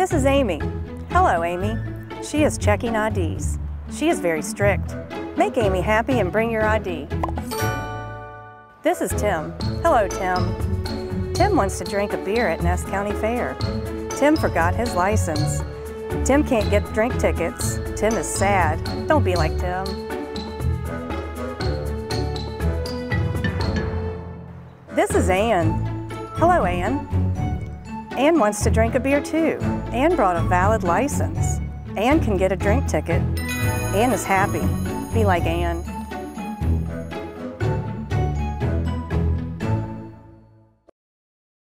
This is Amy. Hello, Amy. She is checking IDs. She is very strict. Make Amy happy and bring your ID. This is Tim. Hello, Tim. Tim wants to drink a beer at Nest County Fair. Tim forgot his license. Tim can't get drink tickets. Tim is sad. Don't be like Tim. This is Ann. Hello, Ann. Ann wants to drink a beer too. Ann brought a valid license. Ann can get a drink ticket. Ann is happy. Be like Ann.